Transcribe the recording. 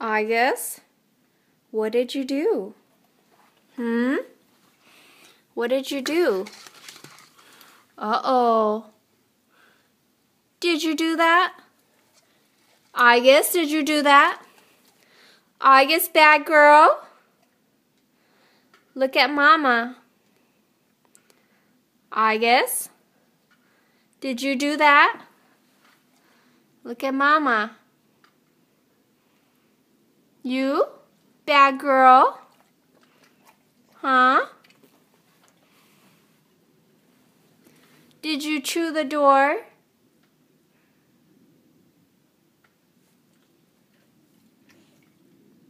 I guess. What did you do? Hmm? What did you do? Uh-oh. Did you do that? I guess, did you do that? I guess, bad girl. Look at Mama. I guess. Did you do that? Look at Mama. You? Bad girl? Huh? Did you chew the door?